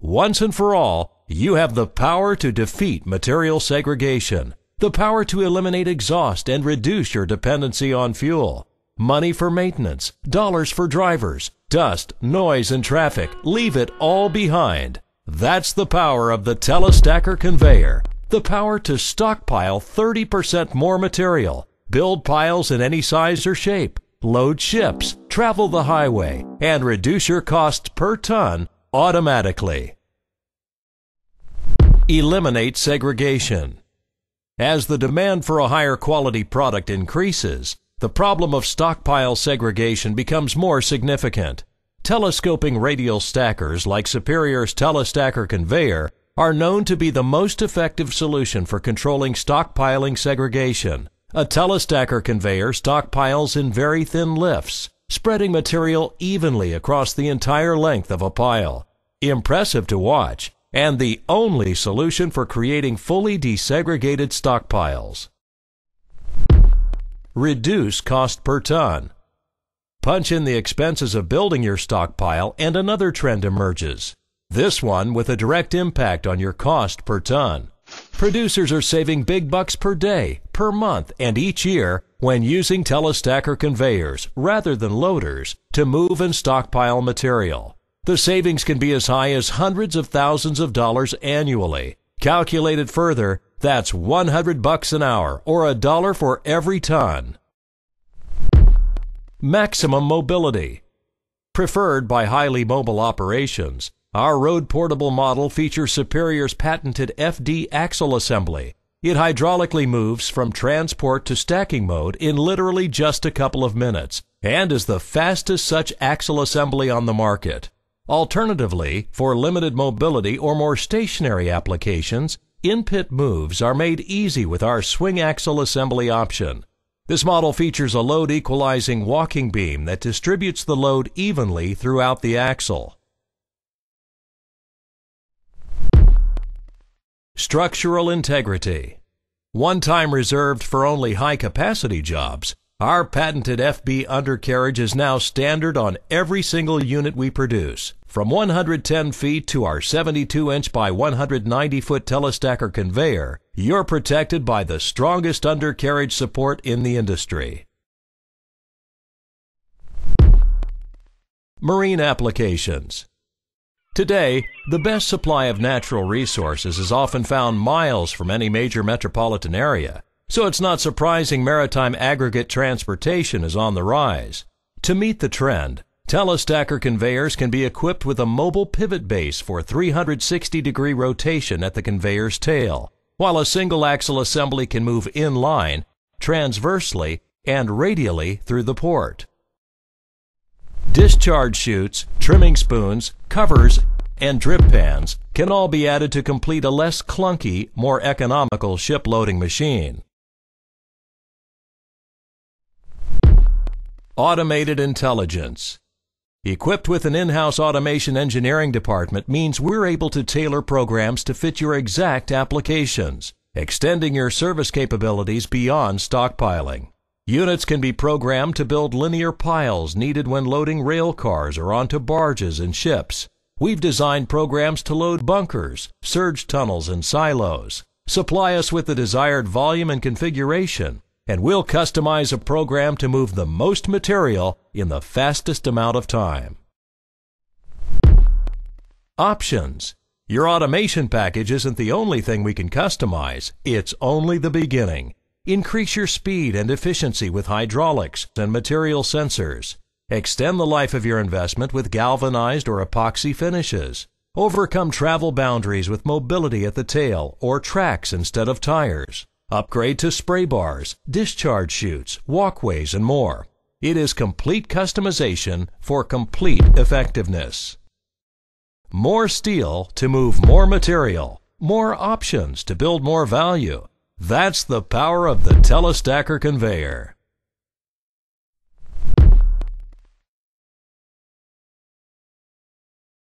Once and for all, you have the power to defeat material segregation, the power to eliminate exhaust and reduce your dependency on fuel. Money for maintenance, dollars for drivers, dust, noise, and traffic. Leave it all behind. That's the power of the Telestacker conveyor. The power to stockpile 30% more material, build piles in any size or shape, load ships, travel the highway, and reduce your costs per ton automatically. Eliminate segregation. As the demand for a higher quality product increases, the problem of stockpile segregation becomes more significant. Telescoping radial stackers like Superior's Telestacker conveyor are known to be the most effective solution for controlling stockpiling segregation. A telestacker conveyor stockpiles in very thin lifts, spreading material evenly across the entire length of a pile. Impressive to watch, and the only solution for creating fully desegregated stockpiles. Reduce cost per ton. Punch in the expenses of building your stockpile and another trend emerges. This one with a direct impact on your cost per ton. Producers are saving big bucks per day, per month, and each year when using telestacker conveyors rather than loaders to move and stockpile material. The savings can be as high as hundreds of thousands of dollars annually. Calculated further, that's 100 bucks an hour or a dollar for every ton. Maximum mobility. Preferred by highly mobile operations, our road portable model features Superior's patented FD axle assembly. It hydraulically moves from transport to stacking mode in literally just a couple of minutes and is the fastest such axle assembly on the market. Alternatively, for limited mobility or more stationary applications, in-pit moves are made easy with our swing axle assembly option. This model features a load equalizing walking beam that distributes the load evenly throughout the axle. Structural integrity. One time reserved for only high capacity jobs, our patented FB undercarriage is now standard on every single unit we produce. From 110 feet to our 72 inch by 190 foot telestacker conveyor, you're protected by the strongest undercarriage support in the industry. Marine applications. Today, the best supply of natural resources is often found miles from any major metropolitan area, so it's not surprising maritime aggregate transportation is on the rise. To meet the trend, Telestacker conveyors can be equipped with a mobile pivot base for 360 degree rotation at the conveyor's tail, while a single axle assembly can move in line, transversely, and radially through the port. Discharge chutes, trimming spoons, covers, and drip pans can all be added to complete a less clunky, more economical ship loading machine. Automated intelligence. Equipped with an in-house automation engineering department means we're able to tailor programs to fit your exact applications, extending your service capabilities beyond stockpiling. Units can be programmed to build linear piles needed when loading rail cars or onto barges and ships. We've designed programs to load bunkers, surge tunnels, and silos. Supply us with the desired volume and configuration, and we'll customize a program to move the most material in the fastest amount of time. Options. Your automation package isn't the only thing we can customize, it's only the beginning. Increase your speed and efficiency with hydraulics and material sensors. Extend the life of your investment with galvanized or epoxy finishes. Overcome travel boundaries with mobility at the tail or tracks instead of tires. Upgrade to spray bars, discharge chutes, walkways, and more. It is complete customization for complete effectiveness. More steel to move more material. More options to build more value. That's the power of the Telestacker conveyor.